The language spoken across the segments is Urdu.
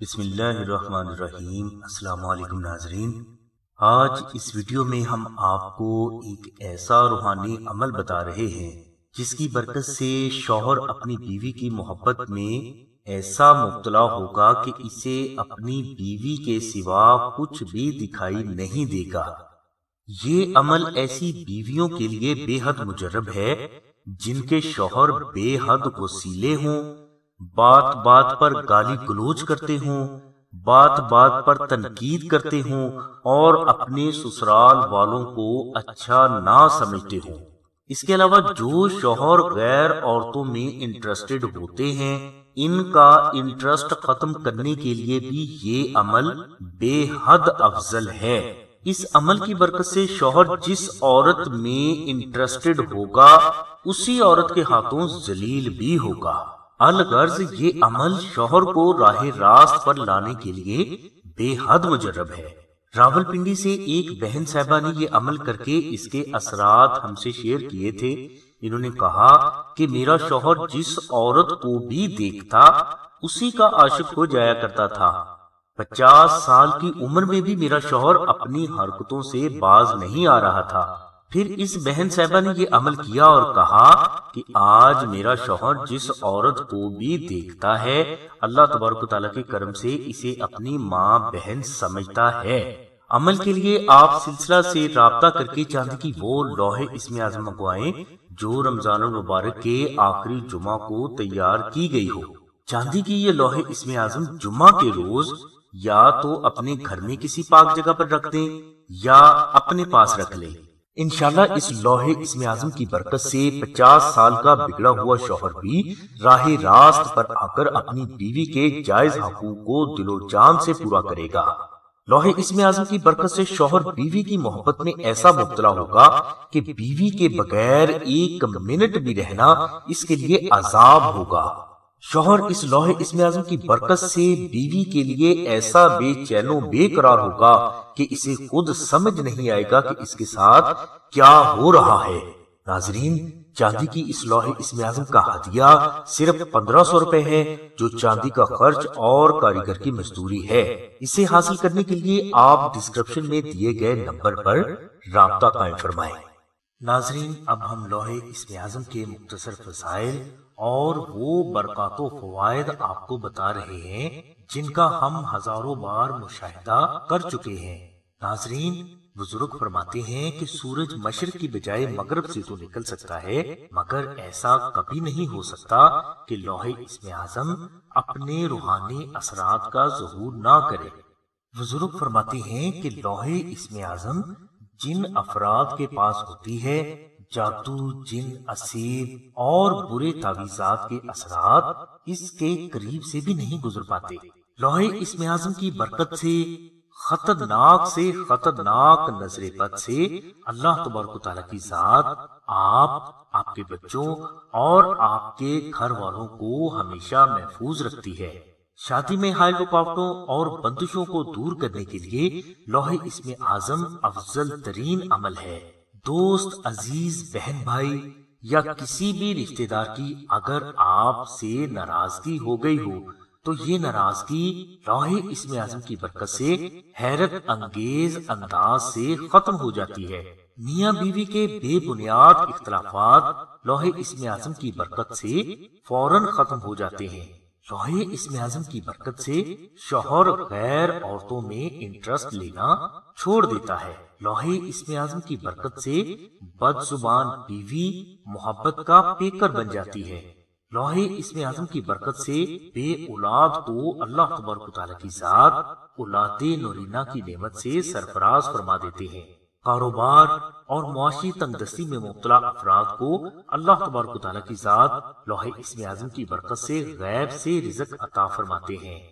بسم اللہ الرحمن الرحیم۔ السلام علیکم ناظرین۔ آج اس ویڈیو میں ہم آپ کو ایک ایسا روحانی عمل بتا رہے ہیں، جس کی برکت سے شوہر اپنی بیوی کی محبت میں ایسا مبتلا ہوگا کہ اسے اپنی بیوی کے سوا کچھ بھی دکھائی نہیں دے گا۔ یہ عمل ایسی بیویوں کے لیے بے حد مجرب ہے، جن کے شوہر بے حد وسیلے ہوں۔ بات بات پر گالی گلوچ کرتے ہوں، بات بات پر تنقید کرتے ہوں اور اپنے سسرال والوں کو اچھا نہ سمجھتے ہوں۔ اس کے علاوہ جو شوہر غیر عورتوں میں انٹرسٹڈ ہوتے ہیں، ان کا انٹرسٹ ختم کرنے کے لیے بھی یہ عمل بے حد افضل ہے۔ اس عمل کی برکت سے شوہر جس عورت میں انٹرسٹڈ ہوگا، اسی عورت کے ہاتھوں ذلیل بھی ہوگا۔ الغرض یہ عمل شوہر کو راہ راست پر لانے کے لیے بے حد مجرب ہے۔ راول پنڈی سے ایک بہن صاحبہ نے یہ عمل کر کے اس کے اثرات ہم سے شیئر کیے تھے۔ انہوں نے کہا کہ میرا شوہر جس عورت کو بھی دیکھتا، اسی کا عاشق ہو جایا کرتا تھا۔ پچاس سال کی عمر میں بھی میرا شوہر اپنی حرکتوں سے باز نہیں آ رہا تھا۔ پھر اس بہن صاحبہ نے یہ عمل کیا اور کہا کہ آج میرا شوہر جس عورت کو بھی دیکھتا ہے، اللہ تبارک تعالیٰ کے کرم سے اسے اپنی ماں بہن سمجھتا ہے۔ عمل کے لیے آپ سلسلہ سے رابطہ کر کے چاندی کی وہ لوہے اس میں آزم منگوائیں جو رمضان المبارک کے آخری جمعہ کو تیار کی گئی ہو۔ چاندی کی یہ لوہے اس میں آزم جمعہ کے روز یا تو اپنے گھر میں کسی پاک جگہ پر رکھ دیں یا اپنے پاس رکھ لیں۔ انشاءاللہ اس لوہے اسم اعظم کی برکت سے پچاس سال کا بگڑا ہوا شوہر بھی راہ راست پر آ کر اپنی بیوی کے جائز حقوق کو دل و جان سے پورا کرے گا۔ لوہے اسم اعظم کی برکت سے شوہر بیوی کی محبت میں ایسا مبتلا ہوگا کہ بیوی کے بغیر ایک منٹ بھی رہنا اس کے لیے عذاب ہوگا۔ شوہر اس لوہے اسم اعظم کی برکت سے بیوی کے لیے ایسا بے چینو بے قرار ہوگا کہ اسے خود سمجھ نہیں آئے گا کہ اس کے ساتھ کیا ہو رہا ہے۔ ناظرین، چاندی کی اس لوہے اسم اعظم کا ہدیہ صرف پندرہ سو روپے ہے جو چاندی کا خرچ اور کاریگر کی مزدوری ہے۔ اسے حاصل کرنے کے لیے آپ ڈسکرپشن میں دیے گئے نمبر پر رابطہ قائم فرمائیں۔ ناظرین، اب ہم لوہے اسم اعظم کے مختصر فضائل اور وہ برکات و فوائد آپ کو بتا رہے ہیں جن کا ہم ہزاروں بار مشاہدہ کر چکے ہیں۔ ناظرین، بزرگ فرماتے ہیں کہ سورج مشرق کی بجائے مغرب سے تو نکل سکتا ہے، مگر ایسا کبھی نہیں ہو سکتا کہ لوہے اسم اعظم اپنے روحانی اثرات کا ظہور نہ کرے۔ بزرگ فرماتے ہیں کہ لوہے اسم اعظم جن افراد کے پاس ہوتی ہے جادو، جن، اسیر اور برے تعویزات کے اثرات اس کے قریب سے بھی نہیں گزر پاتے۔ لوہے اسم اعظم کی برکت سے، خطرناک سے خطرناک نظر بد سے اللہ تبارک و تعالیٰ کی ذات آپ آپ کے بچوں اور آپ کے گھر والوں کو ہمیشہ محفوظ رکھتی ہے۔ شادی میں حائل رکاوٹوں اور بندشوں کو دور کرنے کے لیے لوہے اسم اعظم افضل ترین عمل ہے۔ دوست، عزیز، بہن بھائی یا کسی بھی رشتہ دار کی اگر آپ سے ناراضگی ہو گئی ہو، تو یہ ناراضگی لوہے اسم اعظم کی برکت سے حیرت انگیز انداز سے ختم ہو جاتی ہے۔ میاں بیوی کے بے بنیاد اختلافات لوہے اسم اعظم کی برکت سے فوراً ختم ہو جاتے ہیں۔ لوہے اسم اعظم کی برکت سے شوہر غیر عورتوں میں انٹرسٹ لینا چھوڑ دیتا ہے۔ لوہے اسم اعظم کی برکت سے بد زبان بیوی محبت کا پیکر بن جاتی ہے۔ لوہے اسم اعظم کی برکت سے بے اولاد کو اللہ تبارک تعالیٰ کی ذات اولاد نورینا کی نعمت سے سرفراز فرما دیتے ہیں۔ کاروبار اور معاشی تندرستی میں مبتلا افراد کو اللہ تبارک تعالیٰ کی ذات لوہے اسم اعظم کی برکت سے غیب سے رزق عطا فرماتے ہیں۔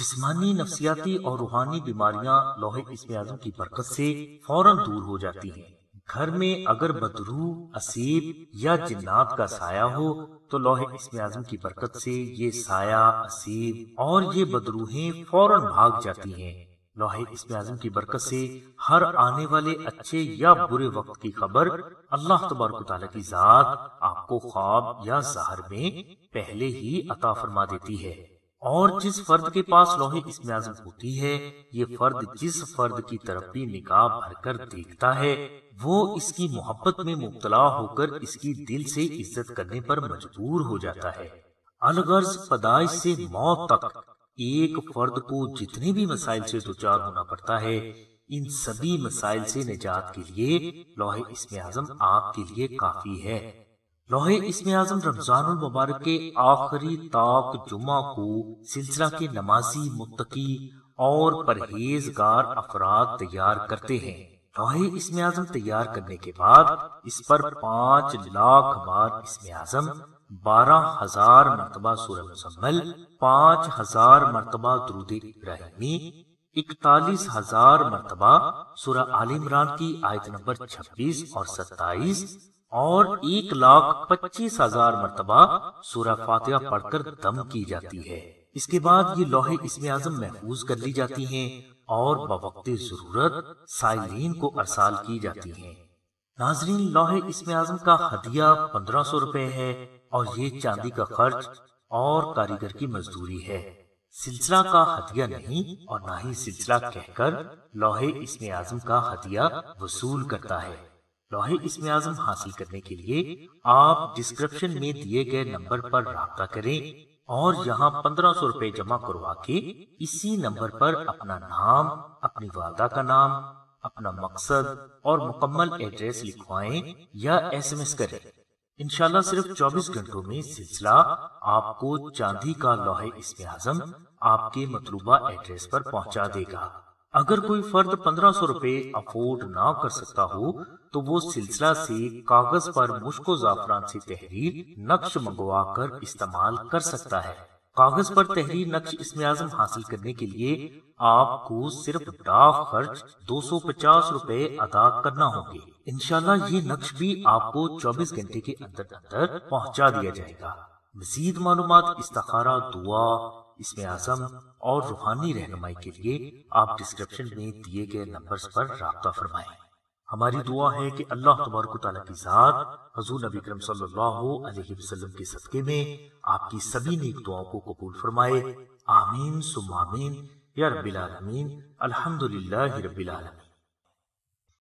جسمانی نفسیاتی اور روحانی بیماریاں لوہے اسم اعظم کی برکت سے فوراً دور ہو جاتی ہیں۔ گھر میں اگر بدرو اسیب یا جنات کا سایہ ہو، تو لوہے اسم اعظم کی برکت سے یہ سایہ، اسیب اور یہ بدروہیں فوراً بھاگ جاتی ہیں۔ لوہے اسم اعظم کی برکت سے ہر آنے والے اچھے یا برے وقت کی خبر اللہ تبارک تعالیٰ کی ذات آپ کو خواب یا زہر میں پہلے ہی عطا فرما دیتی ہے۔ اور جس فرد کے پاس لوہے اس میں اعظم ہوتی ہے، یہ فرد جس فرد کی طرف بھی نکاح بھر کر دیکھتا ہے، وہ اس کی محبت میں مبتلا ہو کر اس کی دل سے عزت کرنے پر مجبور ہو جاتا ہے۔ الغرض پیدائش سے موت تک ایک فرد کو جتنے بھی مسائل سے دوچار ہونا پڑتا ہے، ان سبھی مسائل سے نجات کے لیے لوہے اسم اعظم آپ کے لیے کافی ہے۔ لوہے اسم اعظم رمضان المبارک کے آخری تاک جمعہ کو سلسلہ کے نمازی متقی اور پرہیزگار افراد تیار کرتے ہیں۔ لوہے اسم اعظم تیار کرنے کے بعد اس پر پانچ لاکھ بار اسم اعظم بارہ ہزار مرتبہ سورہ مسمل پانچ ہزار مرتبہ درود ابراہیمی اکتالیس ہزار مرتبہ سورہ آل عمران کی آیت نمبر چھبیس اور ستائیس، اور ایک لاکھ پچیس ہزار مرتبہ سورہ فاتحہ پڑھ کر دم کی جاتی ہے۔ اس کے بعد یہ لوہے اسم اعظم محفوظ کر لی جاتی ہیں اور بوقت ضرورت سائلین کو ارسال کی جاتی ہیں۔ ناظرین لوہے اسم اعظم کا ہدیہ پندرہ سو روپے ہے۔ اور یہ چاندی کا خرچ اور کاریگر کی مزدوری ہے۔ سلسلہ کا ہدیہ نہیں اور نہ ہی سلسلہ کہہ کر لوہے اسم اعظم کا ہدیہ وصول کرتا ہے۔ لوہے اسم اعظم حاصل کرنے کے لیے آپ ڈسکرپشن میں دیے گئے نمبر پر رابطہ کریں اور یہاں پندرہ سو روپے جمع کروا کے اسی نمبر پر اپنا نام، اپنی والدہ کا نام، اپنا مقصد اور مکمل ایڈریس لکھوائیں یا ایس ایم ایس کریں۔ انشاءاللہ صرف چوبیس گھنٹوں میں سلسلہ آپ کو چاندی کا لوہے اسم اعظم آپ کے مطلوبہ ایڈریس پر پہنچا دے گا۔ اگر کوئی فرد پندرہ سو روپے افورڈ نہ کر سکتا ہو، تو وہ سلسلہ سے کاغذ پر مشک و زعفران سے تحریر نقش منگوا کر استعمال کر سکتا ہے۔ کاغذ پر تحریر نقش اسم اعظم حاصل کرنے کے لیے آپ کو صرف ڈاک خرچ دو سو پچاس روپے ادا کرنا ہوگی۔ انشاءاللہ یہ نقش بھی آپ کو چوبیس گھنٹے کے اندر اندر پہنچا دیا جائے گا۔ مزید معلومات، استخارہ، دعا اس میں اعظم اور روحانی رہنمائی کے لیے آپ ڈسکرپشن میں دیے گئے نمبرز پر رابطہ فرمائیں۔ ہماری دعا ہے کہ اللہ تبارک تعالیٰ کی ذات حضور نبی کرم صلی اللہ علیہ وسلم کے صدقے میں آپ کی سبھی نیک دعاؤں کو قبول فرمائے۔ آمین سم آمین۔ یا رب العالمین الحمدللہ رب العالمین۔